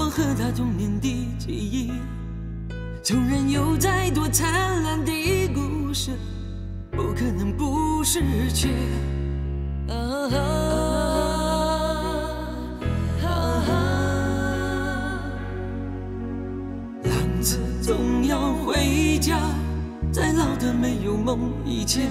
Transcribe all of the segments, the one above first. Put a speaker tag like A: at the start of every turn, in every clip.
A: 我和他童年的记忆。纵然有再多灿烂的故事，不可能不失去。啊啊啊浪子总要回家，在老的没有梦以前。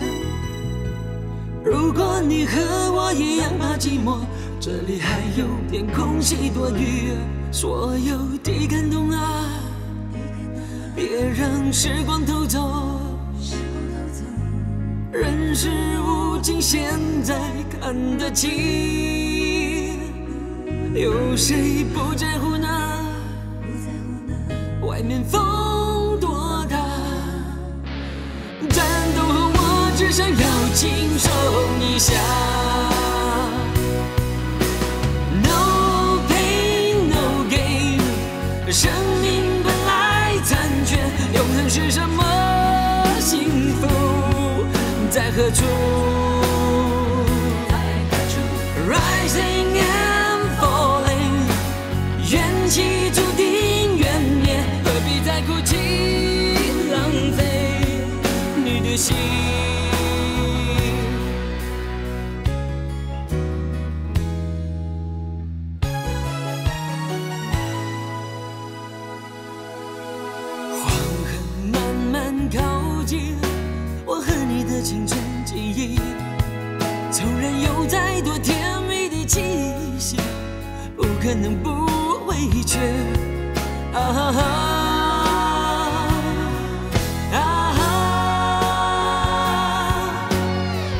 A: 如果你和我一样怕寂寞，这里还有点空隙多余，所有的感动啊，别让时光偷走。人事无尽，现在看得清，有谁不在乎呢？外面风多大，战斗后我只想要轻松一下。生命本来残缺，永恒是什么？幸福在何处？Rising and falling，缘起注定缘灭，何必再哭泣浪费你的心？青春记忆。纵然有再多甜蜜的气息，不可能不委屈。啊哈啊哈！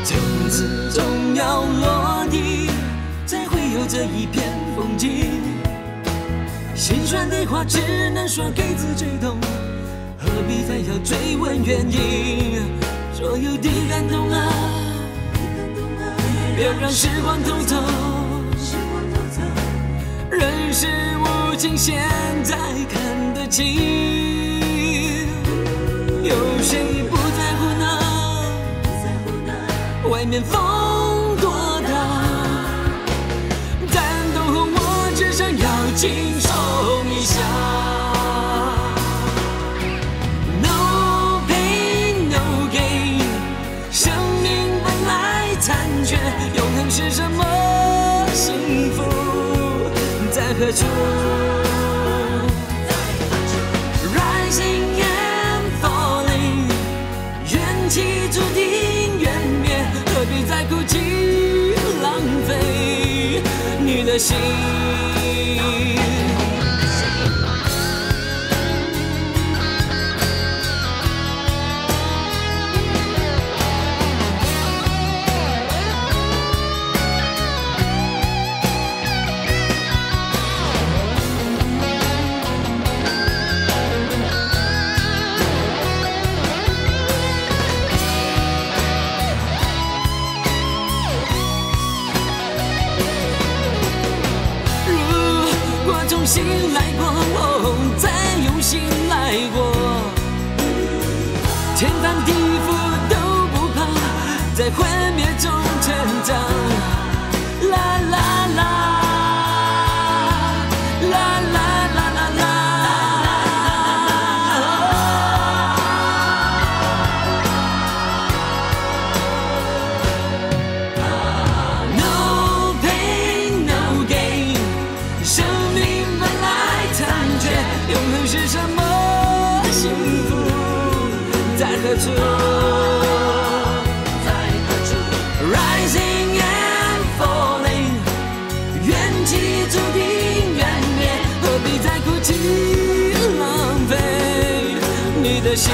A: 种子总要落地，才会有这一片风景。心酸的话只能说给自己懂，何必非要追问原因？所有的感动啊，别让时光偷走。人事无情，现在看得清，有谁不在乎呢？外面风何处？Rising and falling，缘起注定缘灭，何必再哭泣浪费你的心？醒来过，哦再用心来过，天翻地覆都不怕，在毁灭中成长。永恒是什么？幸福在何处在何处？Rising and falling，缘起注定缘灭，何必再哭泣浪费你的心？